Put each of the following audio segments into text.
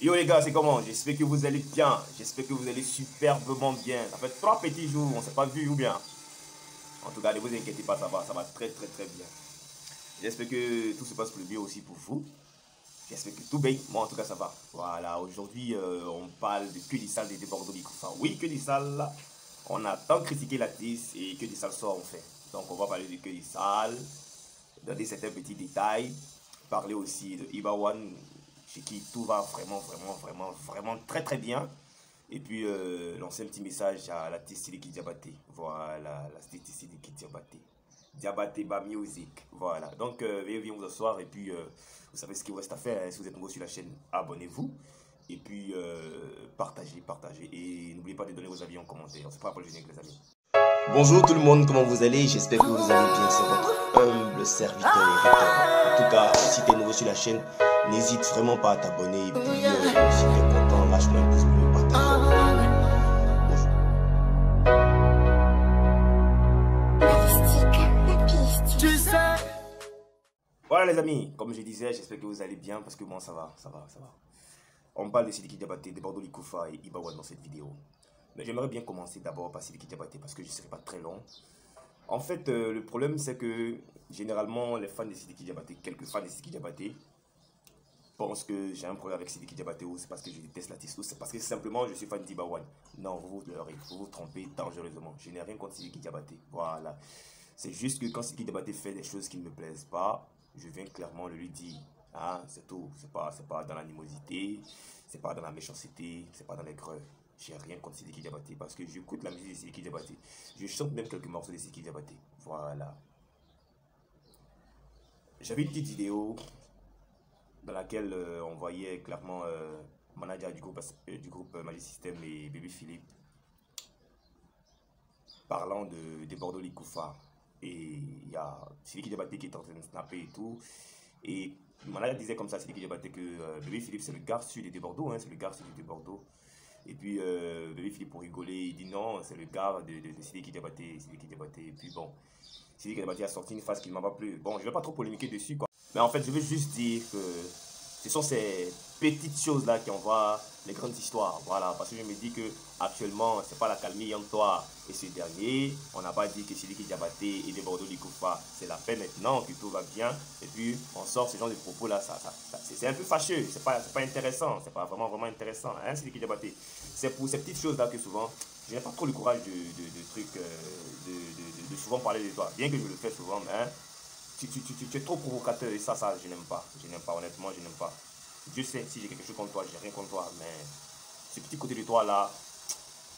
Yo les gars, c'est comment? J'espère que vous allez bien. J'espère que vous allez superbement bien. Ça fait trois petits jours, on s'est pas vu ou bien? En tout cas, ne vous inquiétez pas, ça va, ça va très très très bien. J'espère que tout se passe pour le aussi pour vous. J'espère que tout bien. Moi, en tout cas, ça va. Voilà, aujourd'hui, euh, on parle de que des salles de Bordeaux Enfin, oui, que des. On a tant critiqué la TIS et que des salles sort, en fait. Donc, on va parler de que des donner certains petits détails, parler aussi de Ibawan, chez qui tout va vraiment, vraiment, vraiment, vraiment très, très bien. Et puis, euh, lancer un petit message à la qui Diabaté. Voilà, la qui Diabaté. Diabaté Ba Music. Voilà. Donc, euh, veuillez vous asseoir et puis, euh, vous savez ce qu'il vous reste à faire. Hein. Si vous êtes nouveau sur la chaîne, abonnez-vous. Et puis, euh, partagez, partagez. Et n'oubliez pas de donner vos avis en commentaire. C'est pas pour le générique, les amis. Bonjour tout le monde, comment vous allez? J'espère que vous allez bien. C'est votre humble serviteur En tout cas, si tu es nouveau sur la chaîne, n'hésite vraiment pas à t'abonner. Et puis, euh, si tu es content, lâche-moi un pouce bleu, partage. Voilà les amis, comme je disais, j'espère que vous allez bien parce que moi ça va, ça va, ça va. On parle de Sidiki Diabaté, de Bordeaux Likoufa et Ibawa dans cette vidéo. Mais j'aimerais bien commencer d'abord par Sidiki Diabaté parce que je ne serai pas très long. En fait, euh, le problème c'est que généralement les fans de Sidiki Diabaté, quelques fans de Sidiki Diabaté, pensent que j'ai un problème avec Sidiki Diabaté ou c'est parce que je déteste la ou c'est parce que simplement je suis fan d'Ibawan. Non, vous vous vous vous trompez dangereusement. Je n'ai rien contre Sidiki Diabaté. Voilà. C'est juste que quand Sidiki Diabaté fait des choses qui ne me plaisent pas, je viens clairement le lui dire. Hein, c'est tout. C'est pas, pas dans l'animosité, c'est pas dans la méchanceté, c'est pas dans les creux. J'ai rien contre Sidiki Diabaté parce que j'écoute la musique de Sidiki Diabaté. Je chante même quelques morceaux de Sidiki Diabaté. Voilà. J'avais une petite vidéo dans laquelle euh, on voyait clairement euh, manager du groupe, euh, du groupe Magic System et Baby Philippe parlant de, de Bordeaux Likoufa. Et il y a Sidiki Diabaté qui est en train de snapper et tout. Et Malaya disait comme ça, Sidiki Diabaté, que Bébé Philippe, c'est le gars sud de Bordeaux. Hein, c'est le gars sud de Bordeaux. Et puis, euh, Bébé Philippe, pour rigoler, il dit non, c'est le gars de, de, de. Sidiki Diabaté. Et puis, bon, Sidiki Diabaté a sorti une phase qui ne m'a pas plu. Bon, je ne vais pas trop polémiquer dessus, quoi. Mais en fait, je veux juste dire que ce sont ces petites choses-là qui envoient les grandes histoires. Voilà, parce que je me dis que actuellement, c'est pas la calmie entre toi et ce dernier. On n'a pas dit que Sidiki Diabaté et les Bordeaux Likoufa, c'est la paix maintenant, que tout va bien. Et puis, on sort ce genre de propos-là, ça, c'est un peu fâcheux, c'est pas, pas intéressant, c'est pas vraiment, vraiment intéressant, hein, Sidiki Diabaté. C'est pour ces petites choses-là que souvent, je n'ai pas trop le courage de, de, de trucs, euh, de, de, souvent parler de toi. Bien que je le fais souvent, mais hein, tu, es trop provocateur et ça, ça, je n'aime pas. Je n'aime pas, honnêtement, je n'aime pas. Je sais, si j'ai quelque chose contre toi, j'ai rien contre toi, mais ce petit côté de toi là,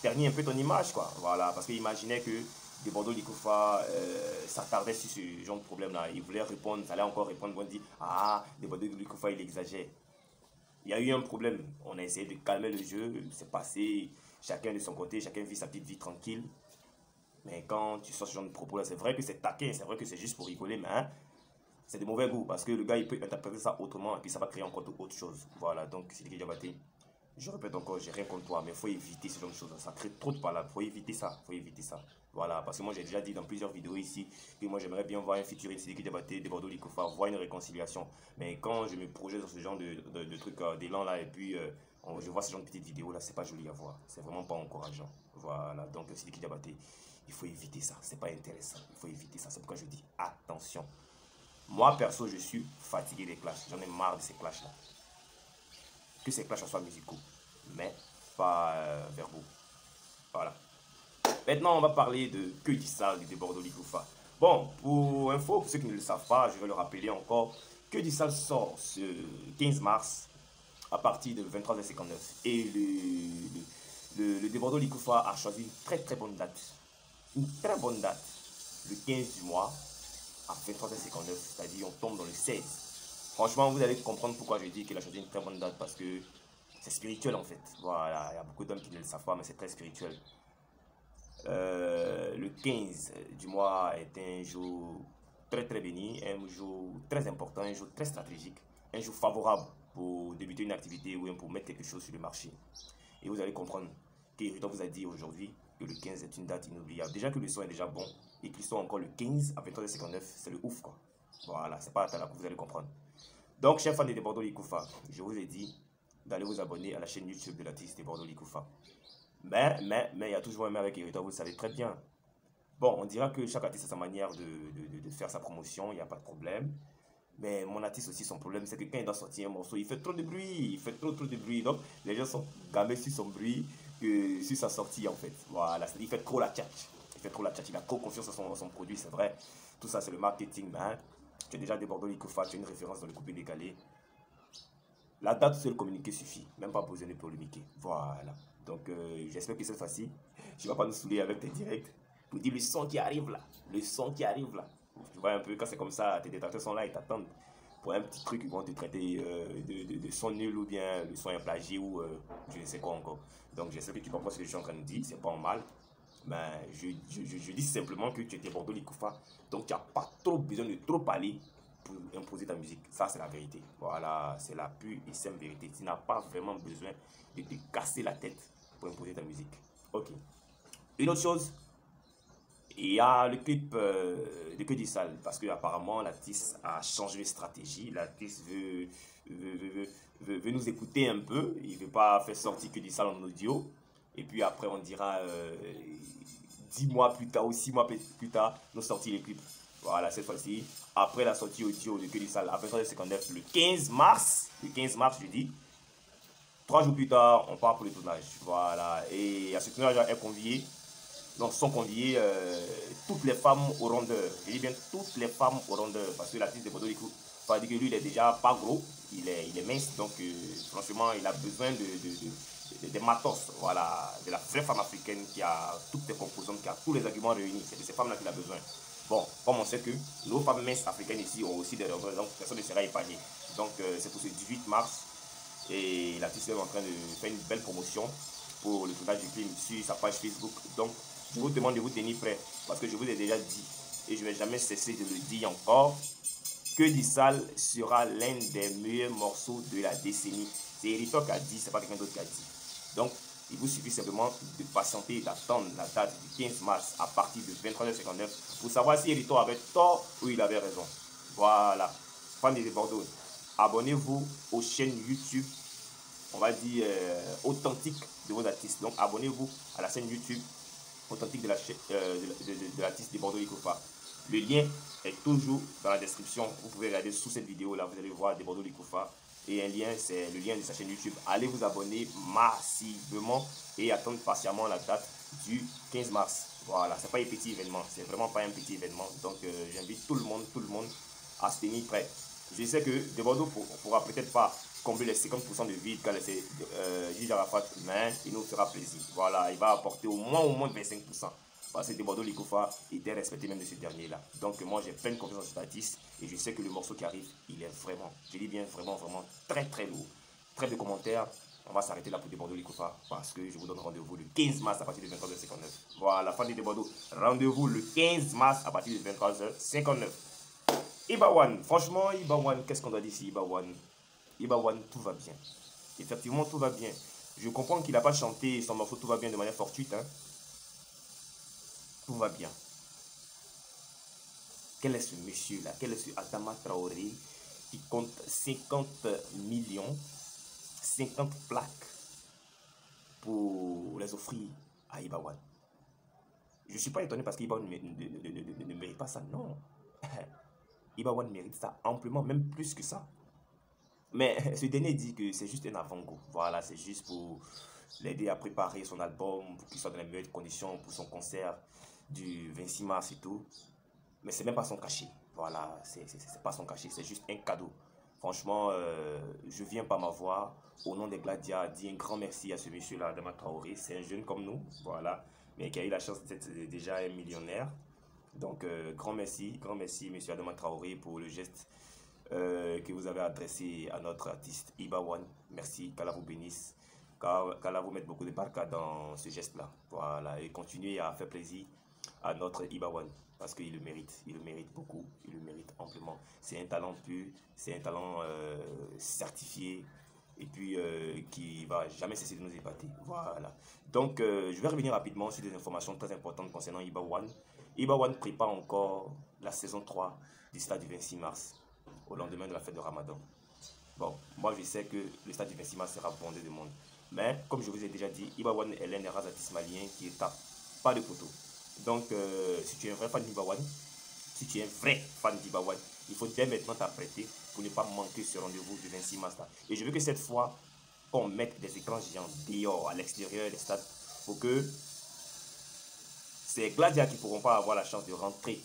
ternit un peu ton image, quoi. Voilà, parce qu'il imaginait que de Bordeaux Likoufa euh, s'attardait sur ce genre de problème là. Il voulait répondre, il allait encore répondre, on dit Ah, de Bordeaux Likoufa, il exagère. Il y a eu un problème, on a essayé de calmer le jeu, c'est passé, chacun de son côté, chacun vit sa petite vie tranquille. Mais quand tu sors ce genre de propos là, c'est vrai que c'est taquin, c'est vrai que c'est juste pour rigoler, mais hein, c'est de mauvais goût parce que le gars il peut interpréter ça autrement et puis ça va créer encore autre chose. Voilà, donc c'est qui Diabaté. Je répète encore, j'ai rien contre toi, mais il faut éviter ce genre de choses. Ça crée trop de palabres. Faut éviter ça. faut éviter ça. Voilà, parce que moi j'ai déjà dit dans plusieurs vidéos ici que moi j'aimerais bien voir un featuring Sidiki Diabaté de Bordeaux Likoufa, voir une réconciliation. Mais quand je me projette dans ce genre de, de, trucs, euh, d'élan là, et puis euh, je vois ce genre de petites vidéos là, c'est pas joli à voir. C'est vraiment pas encourageant. Voilà, donc Sidiki Diabaté, il faut éviter ça. C'est pas intéressant. Il faut éviter ça. C'est pourquoi je dis attention. Moi, perso, je suis fatigué des clashs. J'en ai marre de ces clashs-là. Que ces clashs soient musicaux, mais pas euh, verbaux. Voilà. Maintenant, on va parler de que dit ça de Bordeaux Ligoufa. Bon, pour info, pour ceux qui ne le savent pas, je vais le rappeler encore. Que dit ça sort ce 15 mars à partir de 23h59. Et le, le, le, a choisi une très très bonne date. Une très bonne date. Le 15 du mois à 23h59, c'est-à-dire on tombe dans le 16. Franchement, vous allez comprendre pourquoi je dis qu'il a choisi une très bonne date, parce que c'est spirituel en fait. Voilà, il y a beaucoup d'hommes qui ne le savent pas, mais c'est très spirituel. Euh, le 15 du mois est un jour très très béni, un jour très important, un jour très stratégique, un jour favorable pour débuter une activité ou pour mettre quelque chose sur le marché. Et vous allez comprendre qu'Hériton vous a dit aujourd'hui que le 15 est une date inoubliable. Déjà que le son est déjà bon, et qu'ils sont encore le 15 à 23h59, c'est le ouf quoi. Voilà, c'est pas à la vous allez comprendre. Donc, chers fans de Bordeaux Likoufa, je vous ai dit, d'aller vous abonner à la chaîne YouTube de l'artiste Bordeaux Likoufa. Mais, mais, mais, il y a toujours un mais avec Irito, vous le savez très bien. Bon, on dira que chaque artiste a sa manière de, de, de faire sa promotion, il n'y a pas de problème. Mais mon artiste aussi, son problème, c'est que quand il doit sortir un morceau, il fait trop de bruit, il fait trop, trop de bruit. Donc, les gens sont gamés sur son bruit que sur sa sortie, en fait. Voilà, il fait trop la tchatch. Il fait trop la tchatch, il a trop confiance en son, produit, c'est vrai. Tout ça, c'est le marketing, mais hein. tu es déjà débordé Ikofa, tu as une référence dans le coupé décalé. La date seule communiquer suffit, même pas besoin de polémiquer. Voilà. Donc, euh, j'espère que cette fois-ci, tu vas pas nous saouler avec tes directs pour dire le son qui arrive là, le son qui arrive là. Tu vois un peu, quand c'est comme ça, tes détracteurs sont là, ils t'attendent pour un petit truc, ils vont te traiter euh, de, de, son nul ou bien le son plagié ou euh, je ne sais quoi encore. Donc j'espère que tu comprends ce que je suis en train de dire, c'est pas mal. Mais je, je, je, dis simplement que tu étais Bordeaux Likoufa, donc tu n'as pas trop besoin de trop parler pour imposer ta musique. Ça, c'est la vérité. Voilà, c'est la pure et simple vérité. Tu n'as pas vraiment besoin de te casser la tête pour imposer ta musique. Ok. Une autre chose, il y a le clip euh, de Que Sale, parce qu'apparemment l'artiste a changé de stratégie. L'artiste veut veut, veut, nous écouter un peu. Il ne veut pas faire sortir Que Sale en audio. Et puis après, on dira euh, dix mois plus tard ou six mois plus tard, nous sortir les clips. Voilà, cette fois-ci, après la sortie audio de Que Sale à 23h59, le 15 mars, le 15 mars, je dis, trois jours plus tard, on part pour le tournage. Voilà, et à ce tournage est convié donc sont conviés euh, toutes les femmes au rondeur. Je dis bien toutes les femmes au rondeur parce que l'artiste de Bordeaux faut dire que lui il est déjà pas gros, il est, il est mince, donc euh, franchement il a besoin de, de, de, matos, voilà, de la vraie femme africaine qui a toutes les composantes, qui a tous les arguments réunis. C'est de ces femmes-là qu'il a besoin. Bon, comme on sait que nos femmes minces africaines ici ont aussi des rondeurs, donc personne ne sera épargné. Donc euh, c'est pour ce 18 mars et l'artiste est en train de faire une belle promotion pour le tournage du film sur sa page Facebook. Donc je vous demande de vous tenir prêt parce que je vous ai déjà dit et je ne vais jamais cesser de le dire encore que Dissal sera l'un des meilleurs morceaux de la décennie. C'est Eritor qui a dit, c'est pas quelqu'un d'autre qui a dit. Donc, il vous suffit simplement de patienter et d'attendre la date du 15 mars à partir de 23h59 pour savoir si Eritor avait tort ou il avait raison. Voilà. Fans de Bordeaux, abonnez-vous aux chaînes YouTube, on va dire, euh, authentiques de vos artistes. Donc, abonnez-vous à la chaîne YouTube authentique de l'artiste euh, de, de, de, de, Bordeaux Likoufa. Le lien est toujours dans la description. Vous pouvez regarder sous cette vidéo là, vous allez voir des Bordeaux Likoufa. Et un lien, c'est le lien de sa chaîne YouTube. Allez vous abonner massivement et attendre patiemment la date du 15 mars. Voilà, c'est pas un petit événement, c'est vraiment pas un petit événement. Donc euh, j'invite tout le monde, tout le monde à se tenir prêt. Je sais que de Bordeaux pourra peut-être pas combler les 50% de vide qu'a laissé euh, Gigi Arafat, mais il nous fera plaisir. Voilà, il va apporter au moins au moins 25%. Parce que Bordeaux Likoufa était respecté même de ce dernier-là. Donc moi j'ai plein de confiance en cet artiste et je sais que le morceau qui arrive, il est vraiment, je dis bien vraiment, vraiment très très lourd. Très de commentaires. On va s'arrêter là pour des Bordeaux Likoufa parce que je vous donne rendez-vous le 15 mars à partir de 23h59. Voilà, fin de Bordeaux. Rendez-vous le 15 mars à partir de 23h59. Ibawan, franchement, Ibawan, qu'est-ce qu'on doit dire ici, Ibawan Ibawan, tout va bien. Effectivement, tout va bien. Je comprends qu'il n'a pas chanté son morceau Tout va bien de manière fortuite. Hein. Tout va bien. Quel est ce monsieur-là Quel est ce Adama Traoré qui compte 50 millions, 50 plaques pour les offrir à Ibawan Je ne suis pas étonné parce qu'Ibawan ne, ne, mérite pas ça. Non. Ibawan mérite ça amplement, même plus que ça. Mais ce dernier dit que c'est juste un avant-goût. Voilà, c'est juste pour l'aider à préparer son album, pour qu'il soit dans les meilleures conditions pour son concert du 26 mars et tout. Mais c'est même pas son cachet. Voilà, c'est pas son cachet, c'est juste un cadeau. Franchement, euh, je viens pas m'avoir. Au nom des Gladias, dit un grand merci à ce monsieur-là, Adama Traoré. C'est un jeune comme nous, voilà, mais qui a eu la chance d'être déjà un millionnaire. Donc, euh, grand merci, grand merci, monsieur Adama Traoré, pour le geste euh, que vous avez adressé à notre artiste Ibawan. Merci, qu'Allah vous bénisse, qu'Allah vous mette beaucoup de barca dans ce geste-là. Voilà, et continuez à faire plaisir à notre Ibawan parce qu'il le mérite, il le mérite beaucoup, il le mérite amplement. C'est un talent pur, c'est un talent euh, certifié et puis euh, qui va jamais cesser de nous épater. Voilà. Donc, je vais revenir rapidement sur des informations très importantes concernant Ibawan. Ibawan prépare encore la saison 3 du stade du 26 mars au lendemain de la fête de Ramadan. Bon, moi je sais que le stade du Vincima sera bondé de monde. Mais comme je vous ai déjà dit, Ibawan est l'un des rares artistes maliens qui tape pas de poteau. Donc euh, si tu es un vrai fan d'Ibawan, si tu es un vrai fan d'Ibawan, il faut dès maintenant t'apprêter pour ne pas manquer ce rendez-vous du 26 mars. Et je veux que cette fois, on mette des écrans géants dehors, à l'extérieur des stades, pour que ces gladiateurs qui ne pourront pas avoir la chance de rentrer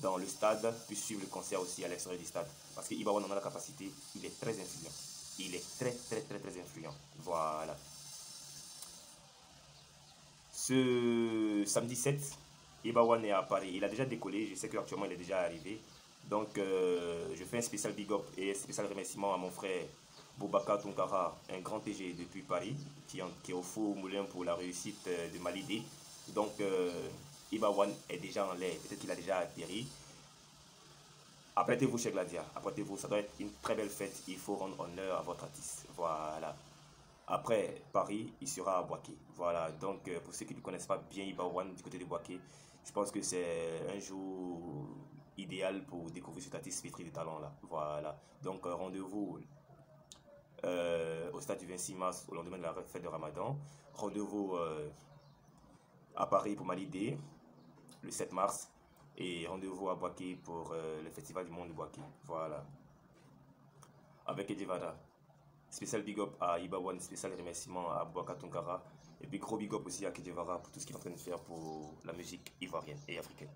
dans le stade puissent suivre le concert aussi à l'extérieur du stade. Parce que Ibawan en a la capacité, il est très influent. Il est très très très très influent. Voilà. Ce samedi 7, Ibawan est à Paris. Il a déjà décollé, je sais qu'actuellement il est déjà arrivé. Donc euh, je fais un spécial big up et un spécial remerciement à mon frère Boubacar Tunkara, un grand TG depuis Paris, qui, est au faux moulin pour la réussite euh, de Malidé. Donc euh, Ibawan est déjà en l'air, peut-être qu'il a déjà atterri. Apprêtez-vous chez Gladia, apprêtez-vous, ça doit être une très belle fête, il faut rendre honneur à votre artiste. Voilà. Après Paris, il sera à Boaké. Voilà, donc pour ceux qui ne connaissent pas bien Ibawan du côté de Boaké, je pense que c'est un jour idéal pour découvrir cet artiste pétri de talent là. Voilà. Donc euh, rendez-vous euh, au stade du 26 mars au lendemain de la fête de Ramadan. Rendez-vous euh, à Paris pour Malidé le 7 mars. Et rendez-vous à Boaké pour le Festival du Monde de Boaké. Voilà. Avec Edjevada. Spécial big up à Ibawan, spécial remerciement à Boaka Tunkara. Et puis gros big up aussi à Kedjevara pour tout ce qu'il est en train de faire pour la musique ivoirienne et africaine.